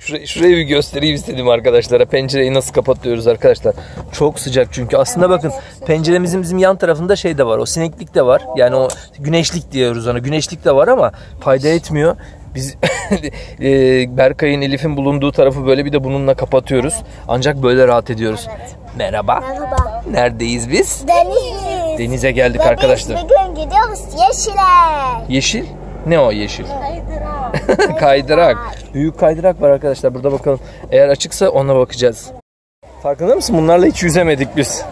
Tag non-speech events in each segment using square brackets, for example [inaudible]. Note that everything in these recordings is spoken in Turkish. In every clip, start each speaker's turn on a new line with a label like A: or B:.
A: Şurayı, şurayı bir göstereyim istedim arkadaşlara. Pencereyi nasıl kapatıyoruz arkadaşlar. Çok sıcak çünkü. Aslında bakın penceremizin bizim yan tarafında şey de var. O sineklik de var. Yani o güneşlik diyoruz ona. Güneşlik de var ama fayda etmiyor. Biz [laughs] e, Berkay'ın Elif'in bulunduğu tarafı böyle bir de bununla kapatıyoruz. Ancak böyle rahat ediyoruz. Merhaba.
B: Merhaba.
A: Neredeyiz biz?
B: Deniz.
A: Denize geldik arkadaşlar.
B: Biz bugün gidiyoruz Yeşil'e.
A: Yeşil? Ne o yeşil?
B: Kaydırak. [laughs]
A: kaydırak. Büyük kaydırak var arkadaşlar. Burada bakalım. Eğer açıksa ona bakacağız. Farkında mısın? Bunlarla hiç yüzemedik biz.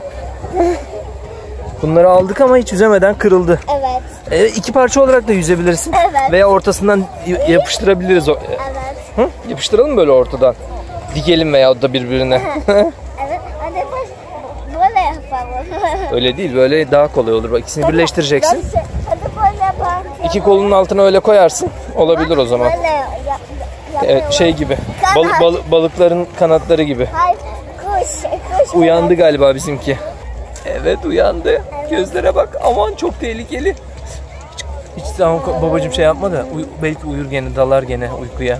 A: Bunları aldık ama hiç yüzemeden kırıldı.
B: Evet.
A: E, iki parça olarak da yüzebilirsin.
B: Evet.
A: Veya ortasından yapıştırabiliriz. o- e,
B: Evet.
A: Hı? Yapıştıralım böyle ortadan. Dikelim veya da birbirine. [laughs]
B: Evet. Hadi böyle yapalım.
A: öyle değil. Böyle daha kolay olur. Bak ikisini birleştireceksin.
B: Nasıl? Hadi böyle yapalım.
A: İki kolunun altına öyle koyarsın. Olabilir o zaman. Evet şey gibi. Bal- bal- balıkların kanatları gibi. Uyandı galiba bizimki. Evet uyandı. Gözlere bak. Aman çok tehlikeli. Hiç tamam babacım şey yapma da uy- belki uyur gene dalar gene uykuya.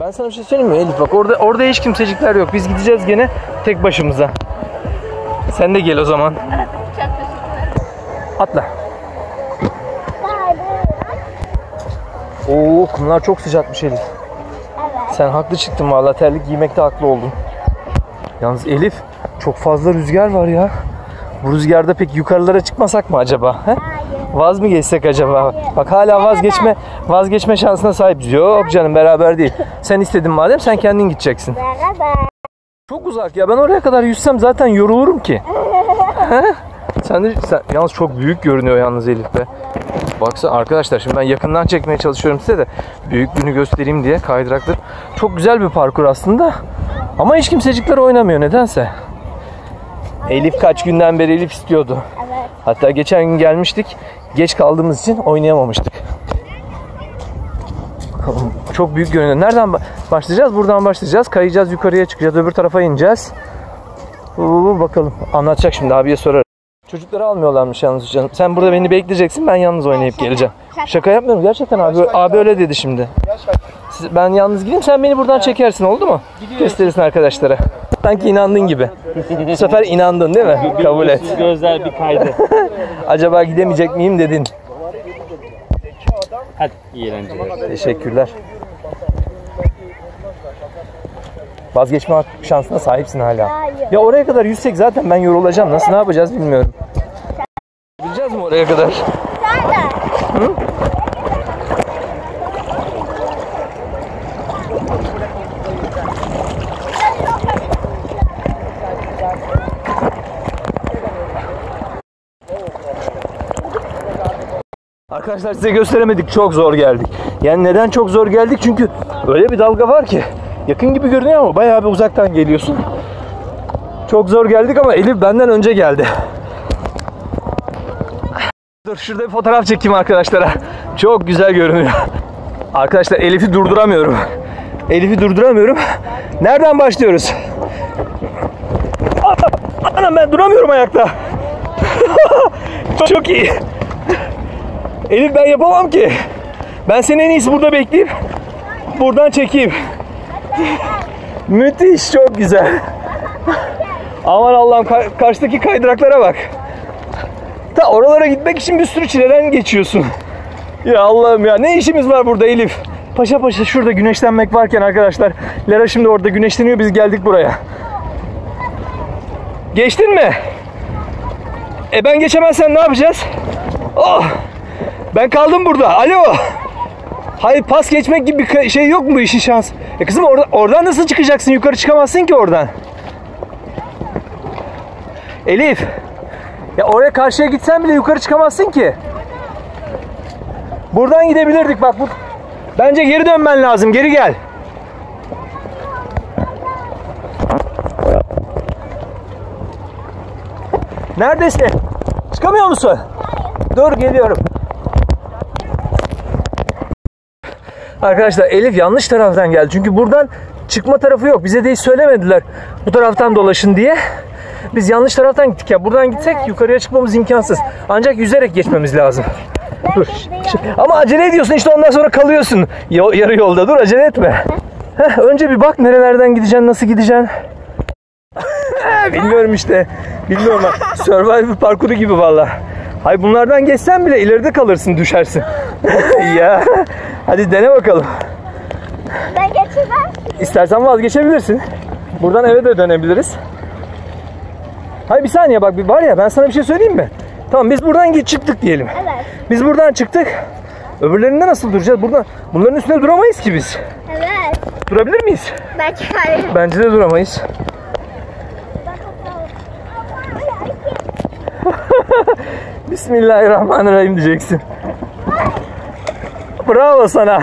A: Ben sana bir şey söyleyeyim mi Elif bak orada orada hiç kimsecikler yok. Biz gideceğiz gene tek başımıza. Sen de gel o zaman. Atla. Oo kumlar çok sıcakmış Elif. Sen haklı çıktın vallahi terlik giymekte haklı oldun. Yalnız Elif çok fazla rüzgar var ya. Bu rüzgarda pek yukarılara çıkmasak mı acaba? He? Vaz mı geçsek acaba? Bak hala vazgeçme vazgeçme şansına sahibiz. Yok canım beraber değil. Sen istedin madem sen kendin gideceksin.
B: Merhaba.
A: Çok uzak ya ben oraya kadar yüzsem zaten yorulurum ki. [laughs] He? Sen de sen, yalnız çok büyük görünüyor yalnız Elif be. Baksana arkadaşlar şimdi ben yakından çekmeye çalışıyorum size de büyüklüğünü göstereyim diye kaydıraktır. Çok güzel bir parkur aslında. Ama hiç kimsecikler oynamıyor nedense. Elif kaç günden beri Elif istiyordu.
B: Evet.
A: Hatta geçen gün gelmiştik. Geç kaldığımız için oynayamamıştık. Çok büyük görünüyor. Nereden ba- başlayacağız? Buradan başlayacağız. Kayacağız, yukarıya çıkacağız. Öbür tarafa ineceğiz. Bakalım. Anlatacak şimdi abiye sorarım. Çocukları almıyorlarmış yalnız canım. Sen burada beni bekleyeceksin. Ben yalnız oynayıp geleceğim. Şaka yapmıyorum. Gerçekten abi abi öyle dedi şimdi. Siz- Ben yalnız gideyim sen beni buradan çekersin oldu mu? Gösterirsin arkadaşlara. Sanki inandın gibi. Bu sefer inandın değil mi? Kabul et.
C: Gözler bir kaydı. [laughs]
A: Acaba gidemeyecek miyim dedin.
C: Hadi iyi eğlenceler.
A: Teşekkürler. Vazgeçme şansına sahipsin hala. Ya oraya kadar yüzsek zaten ben yorulacağım. Nasıl ne yapacağız bilmiyorum. Bileceğiz mi oraya kadar?
B: Nerede?
A: Arkadaşlar size gösteremedik. Çok zor geldik. Yani neden çok zor geldik? Çünkü öyle bir dalga var ki yakın gibi görünüyor ama bayağı bir uzaktan geliyorsun. Çok zor geldik ama Elif benden önce geldi. Dur şurada bir fotoğraf çekeyim arkadaşlara. Çok güzel görünüyor. Arkadaşlar Elif'i durduramıyorum. Elif'i durduramıyorum. Nereden başlıyoruz? Ana- Anam ben duramıyorum ayakta. [laughs] Çok iyi. Elif ben yapamam ki. Ben seni en iyisi burada bekleyip buradan çekeyim. Müthiş, çok güzel. Aman Allah'ım ka- karşıdaki kaydıraklara bak. Ta oralara gitmek için bir sürü çileden geçiyorsun. Ya Allah'ım ya ne işimiz var burada Elif? Paşa paşa şurada güneşlenmek varken arkadaşlar. Lera şimdi orada güneşleniyor biz geldik buraya. Geçtin mi? E ben geçemezsem ne yapacağız? Oh! Ben kaldım burada. Alo. Hayır pas geçmek gibi bir şey yok mu işin şans? E kızım orada, oradan nasıl çıkacaksın? Yukarı çıkamazsın ki oradan. Elif. Ya oraya karşıya gitsen bile yukarı çıkamazsın ki. Buradan gidebilirdik bak bu. Bence geri dönmen lazım. Geri gel. Neredesin? Çıkamıyor musun? Dur geliyorum. Arkadaşlar Elif yanlış taraftan geldi. Çünkü buradan çıkma tarafı yok. Bize de hiç söylemediler bu taraftan dolaşın diye. Biz yanlış taraftan gittik ya. Buradan gitsek yukarıya çıkmamız imkansız. Ancak yüzerek geçmemiz lazım. Dur. Ama acele ediyorsun işte ondan sonra kalıyorsun. Yo- yarı yolda. Dur acele etme. Heh, önce bir bak nerelerden gideceksin, nasıl gideceksin. [laughs] Bilmiyorum işte. Bilmiyorum. Survivor parkuru gibi valla. Hay bunlardan geçsen bile ileride kalırsın, düşersin. [laughs] ya. Hadi dene bakalım.
B: Ben geçemem.
A: İstersen vazgeçebilirsin. Buradan eve de dönebiliriz. Hayır bir saniye bak bir var ya ben sana bir şey söyleyeyim mi? Tamam biz buradan çıktık diyelim.
B: Evet.
A: Biz buradan çıktık. Öbürlerinde nasıl duracağız? Burada bunların üstünde duramayız ki biz.
B: Evet.
A: Durabilir miyiz?
B: Ben çıkarım.
A: Bence de duramayız. [laughs] Bismillahirrahmanirrahim diyeceksin. Bravo sana. [laughs]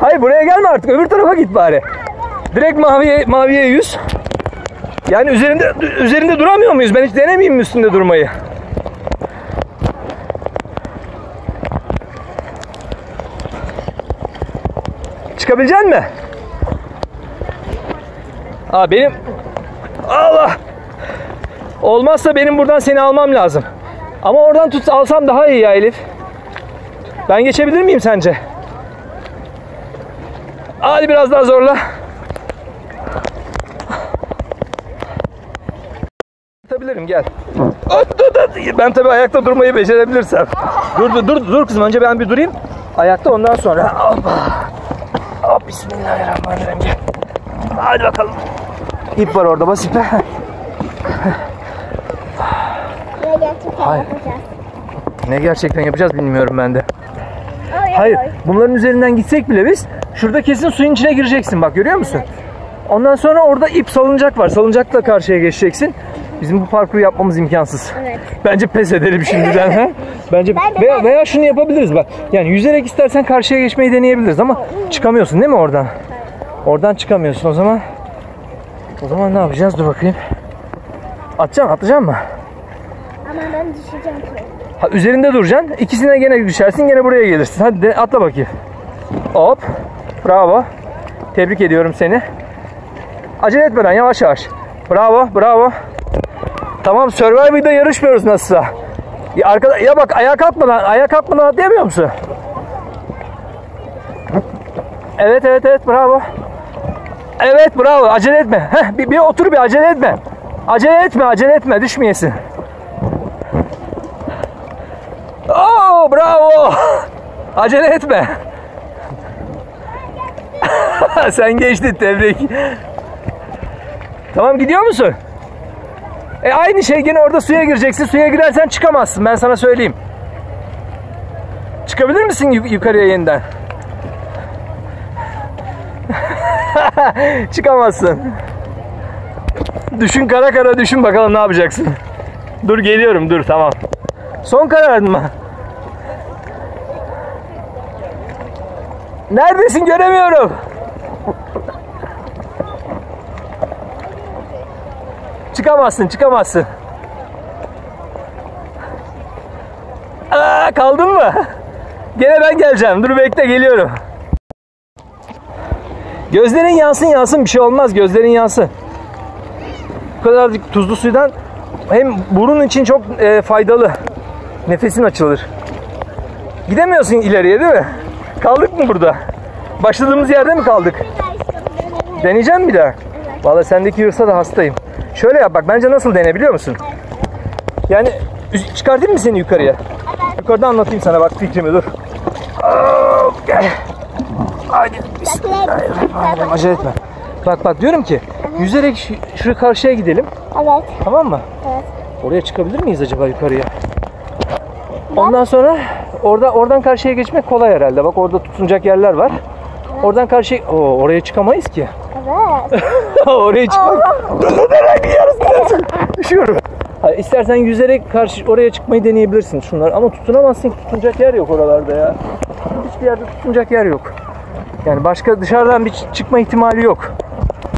A: Hayır buraya gelme artık. Öbür tarafa git bari. Direkt maviye maviye yüz. Yani üzerinde üzerinde duramıyor muyuz? Ben hiç denemeyeyim mi üstünde durmayı? Çıkabilecek mi? Aa benim Allah Olmazsa benim buradan seni almam lazım. Ama oradan tut alsam daha iyi ya Elif. Ben geçebilir miyim sence? Hadi biraz daha zorla. Tutabilirim gel. Ben tabii ayakta durmayı becerebilirsem. Dur dur dur dur kızım önce ben bir durayım. Ayakta ondan sonra. Hoppa. Hop bismillahirrahmanirrahim gel. Hadi bakalım. İp var orada bas ipe.
B: Ne gerçekten yapacağız
A: bilmiyorum ben de. Hayır bunların üzerinden gitsek bile biz şurada kesin suyun içine gireceksin bak görüyor musun? Ondan sonra orada ip salıncak var. Salıncakla karşıya geçeceksin. Bizim bu parkuru yapmamız imkansız.
B: Evet.
A: Bence pes edelim şimdiden. ha? [laughs] Bence
B: Ben de-
A: veya,
B: ben-
A: veya şunu yapabiliriz bak. Yani yüzerek istersen karşıya geçmeyi deneyebiliriz ama çıkamıyorsun değil mi oradan? Oradan çıkamıyorsun o zaman. O zaman ne yapacağız? Dur bakayım. Atacağım, atacağım mı?
B: Ama ben düşeceğim.
A: Ha, üzerinde duracaksın. İkisine gene düşersin. Gene buraya gelirsin. Hadi de, atla bakayım. Hop. Bravo. Tebrik ediyorum seni. Acele etmeden yavaş yavaş. Bravo. Bravo. Tamam Survivor'da yarışmıyoruz nasılsa. Ya, arkada, ya bak ayağa kalkmadan, ayağa kalkmadan atlayamıyor musun? Evet evet evet bravo. Evet bravo acele etme. Heh, bir, bir otur bir acele etme. Acele etme acele etme düşmeyesin. Bravo. Acele etme. [laughs] Sen geçtin tebrik. Tamam gidiyor musun? E aynı şey gene orada suya gireceksin. Suya girersen çıkamazsın ben sana söyleyeyim. Çıkabilir misin yuk- yukarıya yeniden? [laughs] Çıkamazsın. Düşün kara kara düşün bakalım ne yapacaksın. Dur geliyorum dur tamam. Son kararın mı? Neredesin göremiyorum. Çıkamazsın, çıkamazsın. Aa, kaldın mı? Gene ben geleceğim. Dur bekle geliyorum. Gözlerin yansın yansın bir şey olmaz. Gözlerin yansın. Bu kadar tuzlu suydan hem burun için çok e, faydalı. Nefesin açılır. Gidemiyorsun ileriye değil mi? Kaldık mı burada? Başladığımız yerde mi kaldık? Deneyeceğim bir daha. Vallahi sendeki hırsa da hastayım. Şöyle yap bak bence nasıl dene biliyor musun? Yani çıkartayım mı seni yukarıya? Yukarıda anlatayım sana bak fikrimi dur. Bismillahirrahmanirrahim. Acele etme. Bak bak diyorum ki yüzerek şu, şu karşıya gidelim.
B: Evet.
A: Tamam mı?
B: Evet.
A: Oraya çıkabilir miyiz acaba yukarıya? Ondan sonra orada oradan karşıya geçmek kolay herhalde. Bak orada tutunacak yerler var. Oradan karşıya Oo, oraya çıkamayız ki.
B: Evet. [laughs]
A: oraya çıkmak. Nereye gidiyoruz? Düşüyorum. Hayır, istersen yüzerek karşı oraya çıkmayı deneyebilirsin şunlar ama tutunamazsın ki tutunacak yer yok oralarda ya. Hiçbir yerde tutunacak yer yok. Yani başka dışarıdan bir çıkma ihtimali yok.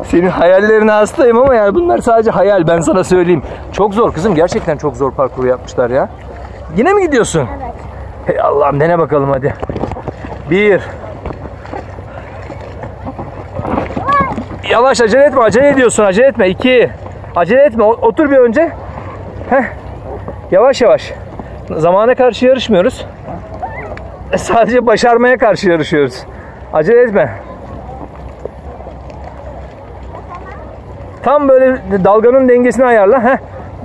A: Senin hayallerine hastayım ama yani bunlar sadece hayal ben sana söyleyeyim. Çok zor kızım gerçekten çok zor parkuru yapmışlar ya. Yine mi gidiyorsun?
B: Evet.
A: Hey Allah'ım dene bakalım hadi. Bir. Yavaş acele etme acele ediyorsun acele etme. İki. Acele etme otur bir önce. Heh. Yavaş yavaş. Zamana karşı yarışmıyoruz. E, Sadece başarmaya karşı yarışıyoruz. Acele etme. Tam böyle dalganın dengesini ayarla. Heh.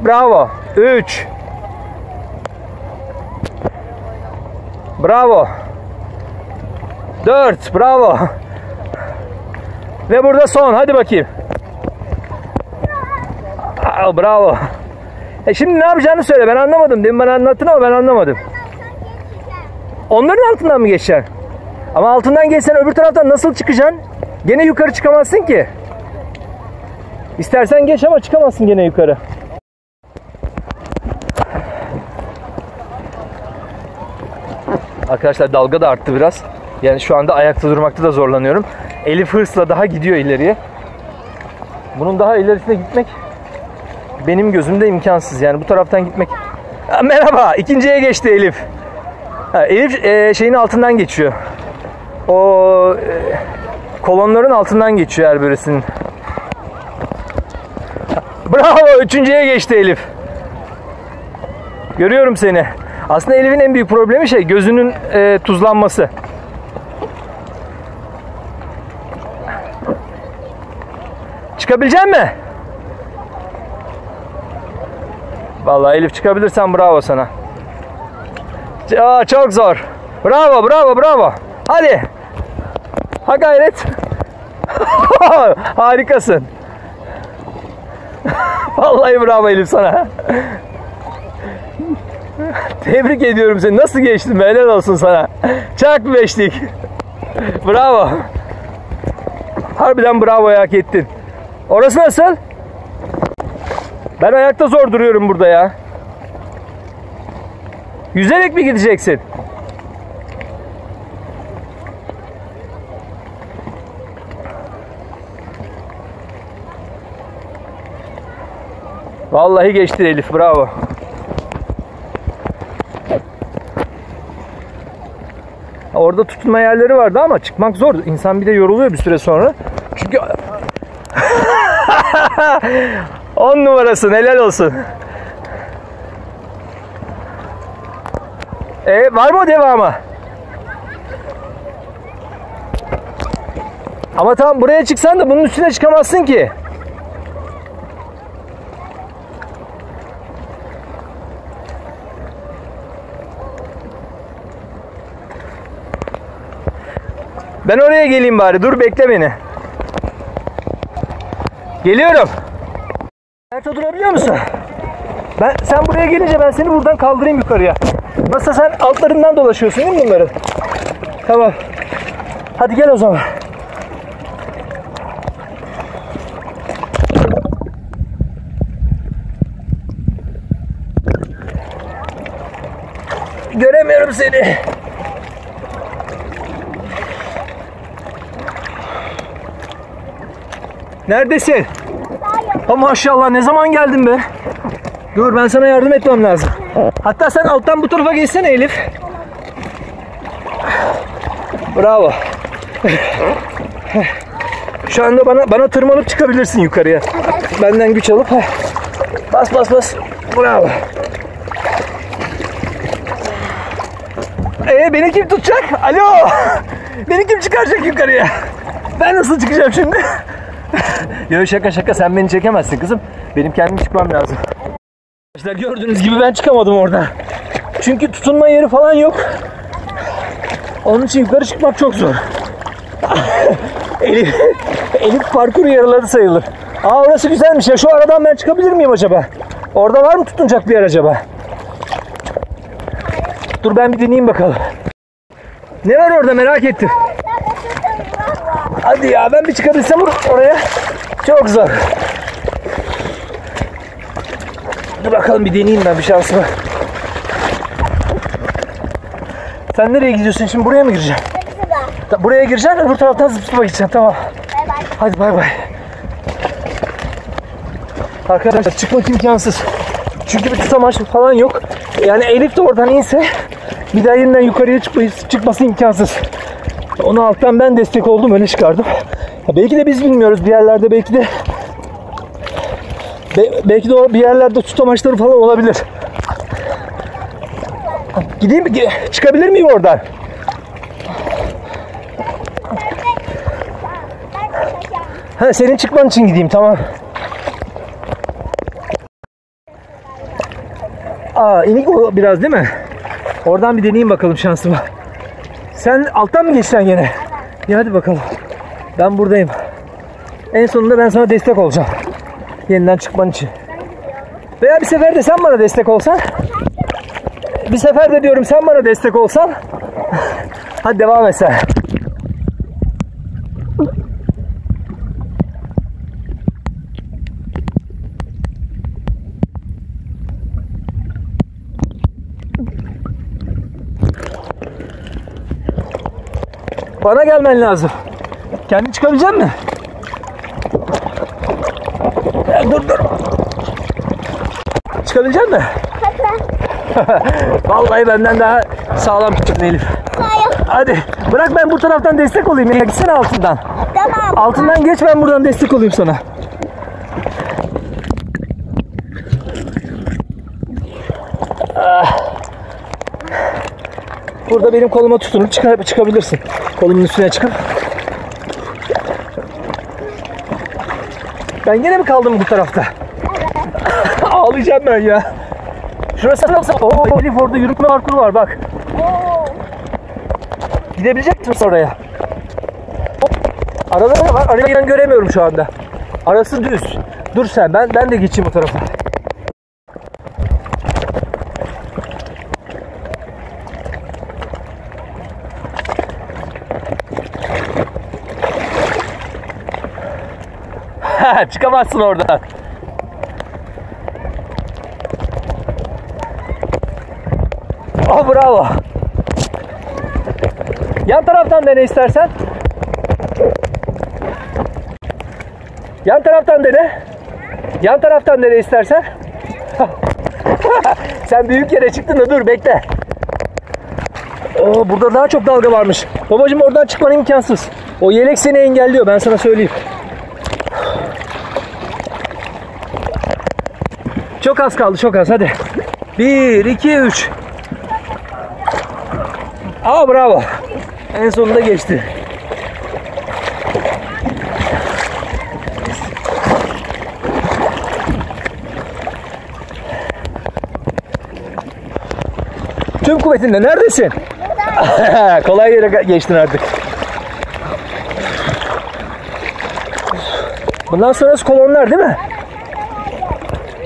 A: Bravo. 3 Bravo. 4 Bravo. Ve burada son. Hadi bakayım. Aa, bravo. E şimdi ne yapacağını söyle. Ben anlamadım. Demin bana anlattın ama ben anlamadım. Onların altından mı geçeceksin? Ama altından geçsen öbür taraftan nasıl çıkacaksın? Gene yukarı çıkamazsın ki. İstersen geç ama çıkamazsın gene yukarı. Arkadaşlar dalga da arttı biraz. Yani şu anda ayakta durmakta da zorlanıyorum. Elif hırsla daha gidiyor ileriye. Bunun daha ilerisine gitmek benim gözümde imkansız. Yani bu taraftan gitmek. Ha, merhaba, ikinciye geçti Elif. Ha, Elif e, şeyin altından geçiyor. O e, kolonların altından geçiyor her birisinin. Bravo, üçüncüye geçti Elif. Görüyorum seni. Aslında Elif'in en büyük problemi şey gözünün e, tuzlanması. Çıkabilecek mi? Vallahi Elif çıkabilirsen bravo sana. Aa, çok zor. Bravo, bravo, bravo. Hadi. Ha gayret. [laughs] Harikasın. [laughs] Vallahi bravo Elif sana. Tebrik ediyorum seni. Nasıl geçtin? Helal olsun sana. Çak beşlik. Bravo. Harbiden bravo hak ettin. Orası nasıl? Ben ayakta zor duruyorum burada ya. Yüzerek mi gideceksin? Vallahi geçti Elif bravo. Orada tutunma yerleri vardı ama çıkmak zor. İnsan bir de yoruluyor bir süre sonra. Çünkü [laughs] 10 numarasın helal olsun. E var mı devamı? Ama tamam buraya çıksan da bunun üstüne çıkamazsın ki. Ben oraya geleyim bari. Dur bekle beni. Geliyorum. Ayakta durabiliyor musun? Ben sen buraya gelince ben seni buradan kaldırayım yukarıya. Nasıl sen altlarından dolaşıyorsun değil mi bunların? Tamam. Hadi gel o zaman. Göremiyorum seni. Neredesin? Ha maşallah ne zaman geldin be? Dur ben sana yardım etmem lazım. Hatta sen alttan bu tarafa geçsene Elif. Bravo. Şu anda bana bana tırmanıp çıkabilirsin yukarıya. Benden güç alıp bas bas bas. Bravo. Ee beni kim tutacak? Alo. Beni kim çıkaracak yukarıya? Ben nasıl çıkacağım şimdi? Yok şaka şaka sen beni çekemezsin kızım. Benim kendim çıkmam lazım. Arkadaşlar gördüğünüz gibi ben çıkamadım orada. Çünkü tutunma yeri falan yok. Onun için yukarı çıkmak çok zor. [laughs] Elif, Elif parkur yarıladı sayılır. Aa orası güzelmiş ya. Şu aradan ben çıkabilir miyim acaba? Orada var mı tutunacak bir yer acaba? Dur ben bir deneyeyim bakalım. Ne var orada merak ettim. Hadi ya ben bir çıkabilsem or- oraya. Çok zor. Dur bakalım bir deneyeyim ben bir şansımı. Sen nereye gidiyorsun şimdi? Buraya mı gireceksin? Ta- Buraya gireceksin, öbür taraftan zıp zıpa gideceksin. Tamam.
B: Bay bay.
A: Hadi bay bay. Arkadaşlar çıkmak imkansız. Çünkü bir tutamaç falan yok. Yani Elif de oradan inse bir daha yeniden yukarıya çıkması, çıkması imkansız. Onu alttan ben destek oldum öyle çıkardım. Ha, belki de biz bilmiyoruz bir yerlerde belki de Be- belki de o bir yerlerde tutamaçları falan olabilir. Gideyim mi? Çıkabilir miyim oradan? Ha, senin çıkman için gideyim tamam. Aa inik o biraz değil mi? Oradan bir deneyeyim bakalım şansıma. Sen alttan mı geçeceksin gene? Ya hadi bakalım. Ben buradayım. En sonunda ben sana destek olacağım. Yeniden çıkman için. Veya bir sefer de sen bana destek olsan. Bir sefer de diyorum sen bana destek olsan. [laughs] Hadi devam et sen. Bana gelmen lazım. Kendin çıkabilecek? Ya Dur dur. Çıkabilecek misin? [laughs] Vallahi benden daha sağlam tuttun Elif.
B: Hayır.
A: Hadi bırak ben bu taraftan destek olayım. Ya gitsene altından.
B: Tamam.
A: Altından geç ben buradan destek olayım sana. Ah. Burada benim koluma tutunup çıkabilirsin. Kolumun üstüne çıkıp. Ben gene mi kaldım bu tarafta? [laughs] Ağlayacağım ben ya. Şurası nasıl? Oo, Elif orada yürütme parkuru var bak. Gidebilecek misin oraya? Arada ne var? Arayı ben göremiyorum şu anda. Arası düz. Dur sen ben ben de geçeyim bu tarafa. [laughs] Çıkamazsın oradan. Oh bravo. Yan taraftan dene istersen. Yan taraftan dene. Yan taraftan dene istersen. [laughs] Sen büyük yere çıktın da dur bekle. Oo, burada daha çok dalga varmış. Babacım oradan çıkman imkansız. O yelek seni engelliyor ben sana söyleyeyim. Çok az kaldı çok az hadi. 1, 2, 3. Aa bravo. En sonunda geçti. Tüm kuvvetinle neredesin? [laughs] Kolay yere geçtin artık. Bundan sonrası kolonlar değil mi?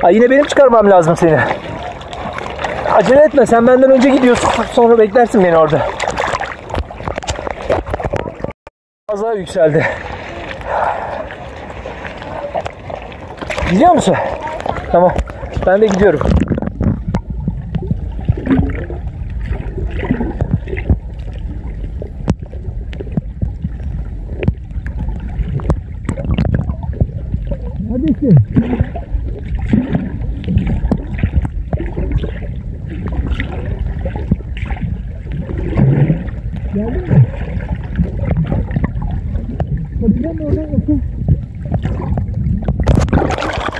A: Ha, yine benim çıkarmam lazım seni. Acele etme sen benden önce gidiyorsun sonra beklersin beni orada. Az daha yükseldi. Gidiyor musun? Tamam. Ben de gidiyorum. Neredesin?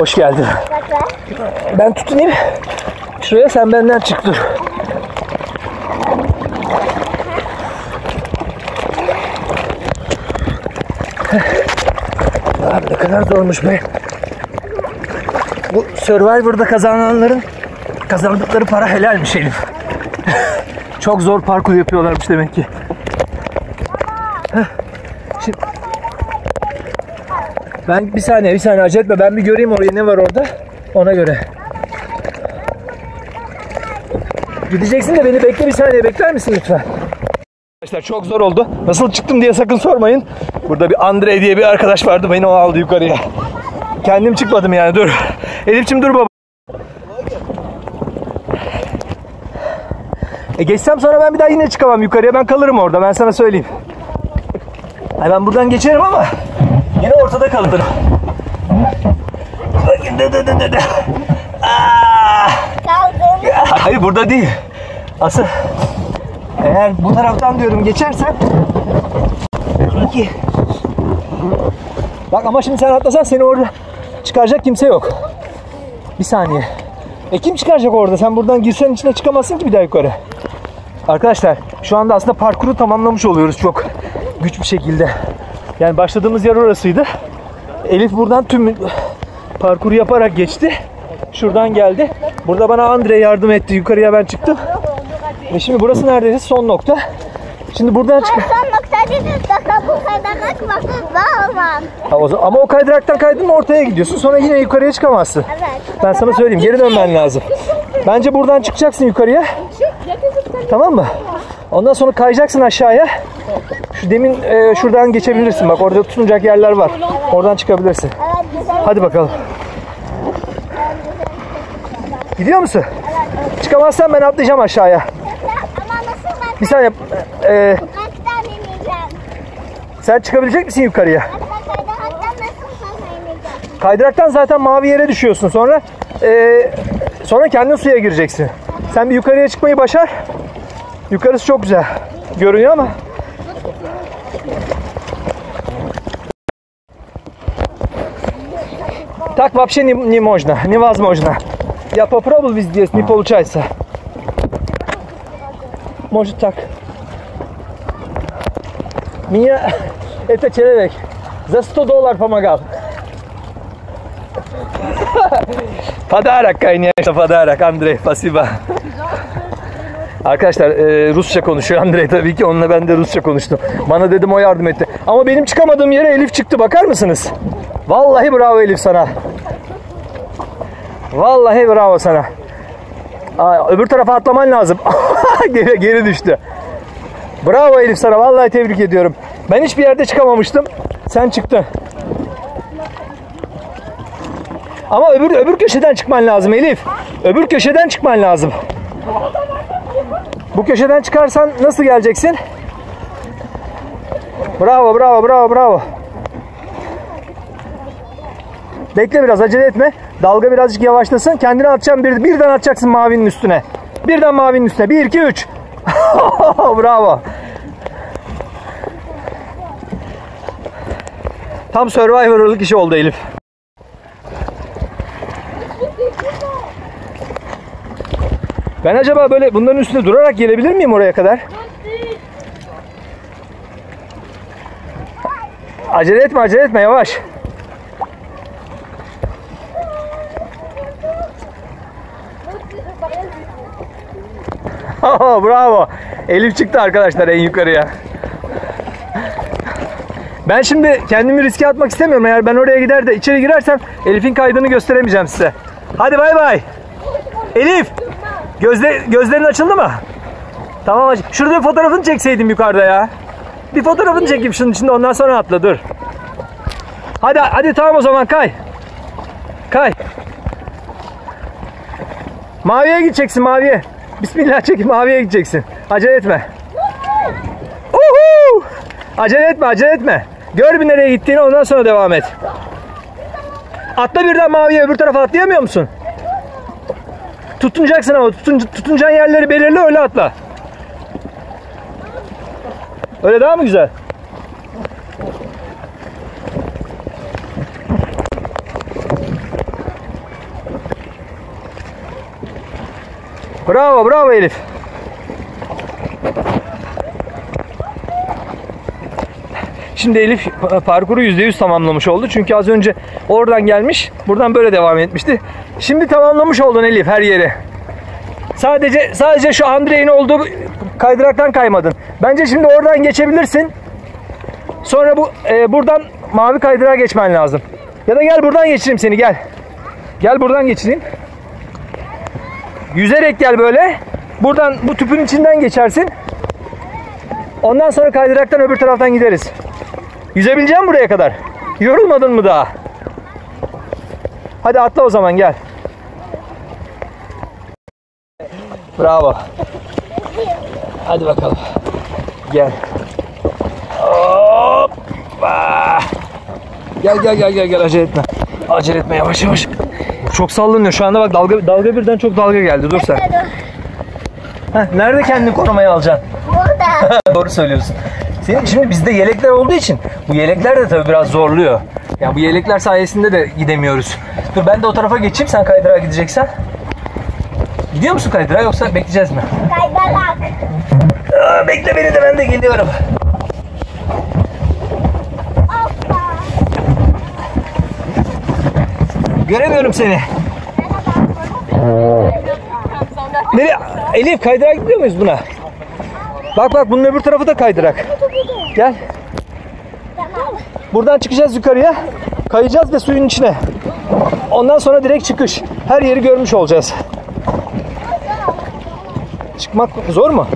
A: Hoş geldin. Ben tutunayım. Şuraya sen benden çık dur. Abi ne kadar zormuş be. Bu Survivor'da kazananların kazandıkları para helalmiş Elif. [laughs] Çok zor parkur yapıyorlarmış demek ki. Heh. Şimdi... Ben bir saniye bir saniye acele etme. Ben bir göreyim oraya ne var orada. Ona göre. Gideceksin de beni bekle bir saniye bekler misin lütfen? Arkadaşlar çok zor oldu. Nasıl çıktım diye sakın sormayın. Burada bir Andre diye bir arkadaş vardı. Beni o aldı yukarıya. Kendim çıkmadım yani dur. Elifçim dur baba. E geçsem sonra ben bir daha yine çıkamam yukarıya. Ben kalırım orada ben sana söyleyeyim. Ay ben buradan geçerim ama yine ortada kalırım. Bakın dı dı dı dı. Aa!
B: Kaldım.
A: Hayır burada değil. Asıl eğer bu taraftan diyorum geçersen iki. Bak ama şimdi sen atlasan seni orada çıkaracak kimse yok. Bir saniye. E kim çıkaracak orada? Sen buradan girsen içine çıkamazsın ki bir daha yukarı. Arkadaşlar şu anda aslında parkuru tamamlamış oluyoruz çok güç bir şekilde. Yani başladığımız yer orasıydı. Elif buradan tüm parkuru yaparak geçti. Şuradan geldi. Burada bana Andre yardım etti. Yukarıya ben çıktım. Ve şimdi burası neredeyse son nokta. Şimdi buradan çık.
B: Son nokta değil. Daha bu.
A: Ha, o zaman- ama o kaydıraktan kaydın mı ortaya gidiyorsun. Sonra yine yukarıya çıkamazsın.
B: Evet.
A: Ben sana söyleyeyim. Geri dönmen lazım. Bence buradan çıkacaksın yukarıya. Tamam mı? Ondan sonra kayacaksın aşağıya. Şu demin e, şuradan geçebilirsin. Bak orada tutunacak yerler var. Oradan çıkabilirsin. Hadi bakalım. Gidiyor musun? Çıkamazsan ben atlayacağım aşağıya. Bir saniye. E,
B: ineceğim?
A: sen çıkabilecek misin yukarıya? Kaydıraktan zaten mavi yere düşüyorsun. Sonra e, sonra kendin suya gireceksin. Sen bir yukarıya çıkmayı başar. Yukarısı çok güzel. Görünüyor ama. Так вообще не, не можно, невозможно. Я попробовал везде, не получается. Может так. Меня это человек за 100 долларов помогал. [laughs] Padarak конечно, padarak Andrei, спасибо. Arkadaşlar e, Rusça konuşuyor Andrei tabii ki onunla ben de Rusça konuştum. Bana dedim o yardım etti. Ama benim çıkamadığım yere Elif çıktı bakar mısınız? Vallahi bravo Elif sana. Vallahi bravo sana. Aa, öbür tarafa atlaman lazım. [laughs] geri, geri düştü. Bravo Elif sana vallahi tebrik ediyorum. Ben hiçbir yerde çıkamamıştım. Sen çıktın. Ama öbür öbür köşeden çıkman lazım Elif. Öbür köşeden çıkman lazım. Bu köşeden çıkarsan nasıl geleceksin? Bravo, bravo, bravo, bravo. Bekle biraz, acele etme. Dalga birazcık yavaşlasın. Kendini atacaksın, bir, birden atacaksın mavinin üstüne. Birden mavinin üstüne. Bir, iki, üç. [laughs] bravo. Tam Survivor'lık işi oldu Elif. Ben acaba böyle bunların üstünde durarak gelebilir miyim oraya kadar? Acele etme, acele etme, yavaş. Oh, bravo. Elif çıktı arkadaşlar en yukarıya. Ben şimdi kendimi riske atmak istemiyorum. Eğer ben oraya gider de içeri girersem Elif'in kaydını gösteremeyeceğim size. Hadi bay bay. Elif. Gözle, gözlerin açıldı mı? Tamam aç. Şurada bir fotoğrafını çekseydim yukarıda ya. Bir fotoğrafını çekeyim şunun içinde ondan sonra atla dur. Hadi hadi tamam o zaman kay. Kay. Maviye gideceksin maviye. Bismillah çek maviye gideceksin. Acele etme. Uhu! Acele etme acele etme. Gör bir nereye gittiğini ondan sonra devam et. Atla birden maviye öbür tarafa atlayamıyor musun? Tutunacaksın ama tutun, tutunacağın yerleri belirli öyle atla. Öyle daha mı güzel? Bravo bravo Elif. Şimdi Elif pa- parkuru %100 tamamlamış oldu. Çünkü az önce oradan gelmiş, buradan böyle devam etmişti. Şimdi tamamlamış oldun Elif her yeri. Sadece sadece şu Andrei'nin olduğu kaydıraktan kaymadın. Bence şimdi oradan geçebilirsin. Sonra bu e, buradan mavi kaydırağa geçmen lazım. Ya da gel buradan geçireyim seni gel. Gel buradan geçireyim. Yüzerek gel böyle. Buradan bu tüpün içinden geçersin. Ondan sonra kaydıraktan öbür taraftan gideriz. Yüzebilecek misin buraya kadar? Yorulmadın mı daha? Hadi atla o zaman gel. Bravo. Hadi bakalım. Gel. Hoppa. Gel gel gel gel gel acele etme. Acele etme yavaş yavaş. Çok sallanıyor şu anda bak dalga dalga birden çok dalga geldi. Dur sen. Heh, nerede kendini korumaya alacaksın?
B: Burada. [laughs]
A: Doğru söylüyorsun. Senin şimdi bizde yelekler olduğu için bu yelekler de tabii biraz zorluyor. Ya bu yelekler sayesinde de gidemiyoruz. Dur ben de o tarafa geçeyim sen kaydırağa gideceksen. Gidiyor musun kaydırağa yoksa bekleyeceğiz mi?
B: Kaybalak.
A: Aa, bekle beni de ben de geliyorum.
B: Hoppa.
A: Göremiyorum seni. Nereye? Elif kaydırağa gidiyor muyuz buna? Bak bak bunun öbür tarafı da kaydırak. Gel. Buradan çıkacağız yukarıya. Kayacağız ve suyun içine. Ondan sonra direkt çıkış. Her yeri görmüş olacağız. Çıkmak zor mu?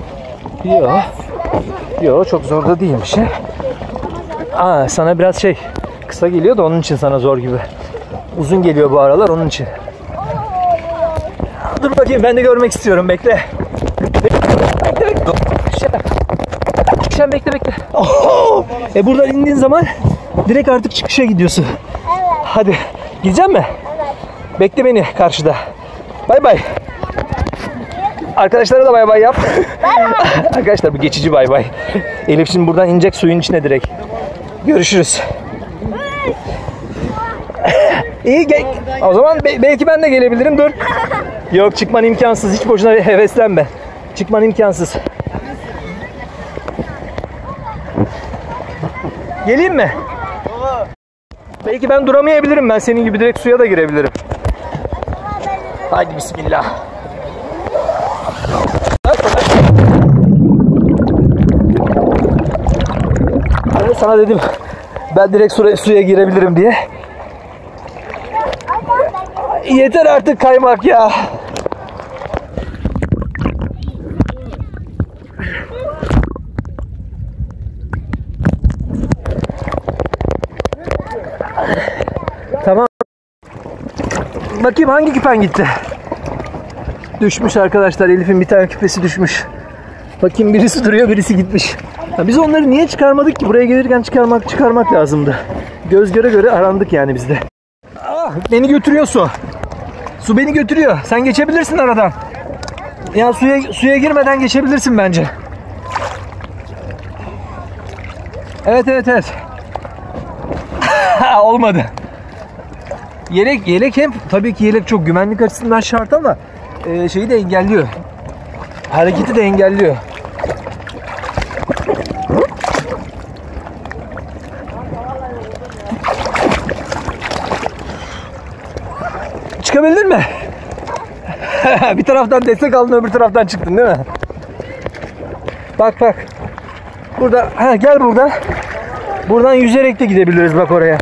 A: Yok. Yok çok zor da değilmiş. ya. Aa, sana biraz şey kısa geliyor da onun için sana zor gibi. Uzun geliyor bu aralar onun için. Dur bakayım ben de görmek istiyorum. Bekle bekle. Şen. Şen bekle bekle. Oho! E buradan indiğin zaman direkt artık çıkışa gidiyorsun. Hadi. Gidecek mi? Bekle beni karşıda. Bay bay. Arkadaşlara da bay bay yap. [laughs] Arkadaşlar bu geçici bay bay. Elif şimdi buradan inecek suyun içine direkt. Görüşürüz. [laughs] İyi gel. O zaman be- belki ben de gelebilirim. Dur. Yok çıkman imkansız. Hiç boşuna heveslenme. Çıkman imkansız. Geleyim mi? Belki ben duramayabilirim. Ben senin gibi direkt suya da girebilirim. Haydi bismillah. Ben sana dedim ben direkt suya, suya girebilirim diye. Yeter artık kaymak ya. Bakayım hangi küpen gitti? Düşmüş arkadaşlar. Elif'in bir tane küpesi düşmüş. Bakayım birisi duruyor, birisi gitmiş. Ya biz onları niye çıkarmadık ki? Buraya gelirken çıkarmak çıkarmak lazımdı. Göz göre göre arandık yani bizde. Ah, beni götürüyor su. Su beni götürüyor. Sen geçebilirsin aradan. Ya suya suya girmeden geçebilirsin bence. Evet evet evet. [laughs] Olmadı. Yelek yelek hem tabii ki yelek çok güvenlik açısından şart ama e, şeyi de engelliyor. Hareketi de engelliyor. Çıkabildin mi? [laughs] bir taraftan destek aldın öbür taraftan çıktın değil mi? Bak bak. Burada ha gel buradan. Buradan yüzerek de gidebiliriz bak oraya.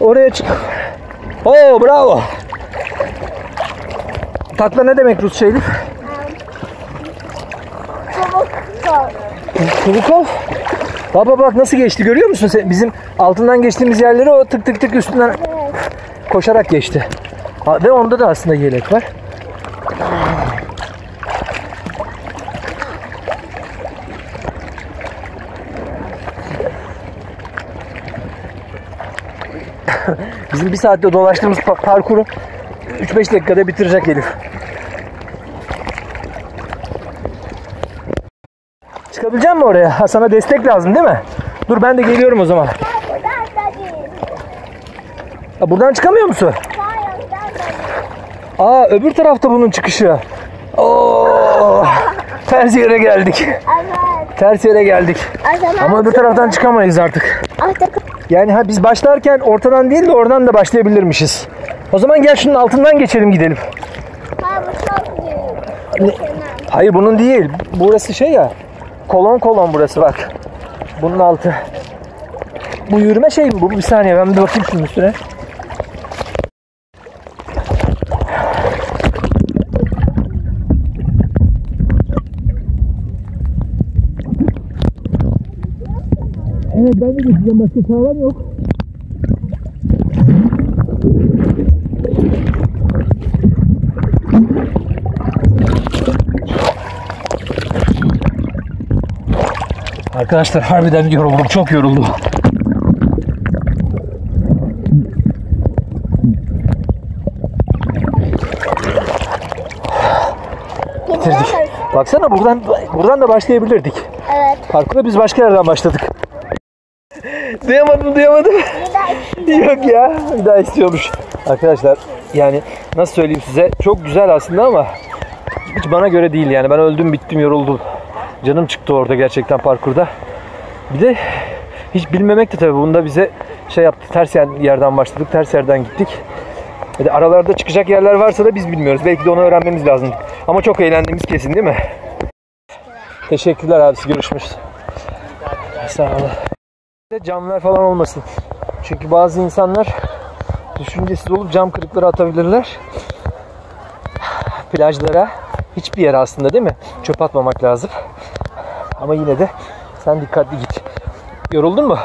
A: Oraya çık. Oo bravo. Takla ne demek Rusça Elif? Kulukov. Baba bak nasıl geçti görüyor musun sen? Bizim altından geçtiğimiz yerleri o tık tık tık üstünden koşarak geçti. Ha, Ve onda da aslında yelek var. Bizim bir saatte dolaştığımız pa- parkuru 3-5 dakikada bitirecek Elif. Çıkabilecek misin oraya? Ha, sana destek lazım değil mi? Dur ben de geliyorum o zaman. Ha, buradan çıkamıyor musun? Aa öbür tarafta bunun çıkışı. Oo, ters yere geldik.
B: Evet.
A: Ters yere geldik. Ama öbür taraftan çıkamayız artık. Yani ha biz başlarken ortadan değil de oradan da başlayabilirmişiz. O zaman gel şunun altından geçelim gidelim.
B: ha bu çok büyük.
A: Hayır bunun değil. Burası şey ya. Kolon kolon burası bak. Bunun altı. Bu yürüme şey mi bu? Bir saniye ben bir bakayım şunun üstüne. Evet ben de geçeceğim. Başka çarem yok. Arkadaşlar harbiden yoruldum. Çok yoruldum. Bitirdik. Baksana buradan buradan da başlayabilirdik.
B: Evet.
A: Parkura biz başka yerden başladık. Duyamadım duyamadım. Yok ya bir daha istiyormuş. Arkadaşlar yani nasıl söyleyeyim size çok güzel aslında ama hiç bana göre değil yani ben öldüm bittim yoruldum. Canım çıktı orada gerçekten parkurda. Bir de Hiç bilmemek de tabii bunda bize şey yaptı. Ters yer- yerden başladık, ters yerden gittik. Bir de aralarda çıkacak yerler varsa da biz bilmiyoruz. Belki de onu öğrenmemiz lazım. Ama çok eğlendiğimiz kesin değil mi? Teşekkürler abisi. Görüşürüz. Sağ ol. Camlar falan olmasın. Çünkü bazı insanlar düşüncesiz olup cam kırıkları atabilirler. Plajlara hiçbir yere aslında değil mi? Çöp atmamak lazım. Ama yine de sen dikkatli git. Yoruldun mu?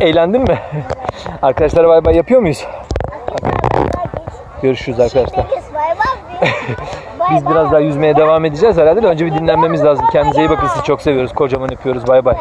A: Eğlendin mi? Arkadaşlara bay bay yapıyor muyuz? Görüşürüz arkadaşlar. [laughs] Biz biraz daha yüzmeye devam edeceğiz herhalde de önce bir dinlenmemiz lazım. Kendinize iyi bakın sizi çok seviyoruz. Kocaman öpüyoruz. Bay bay.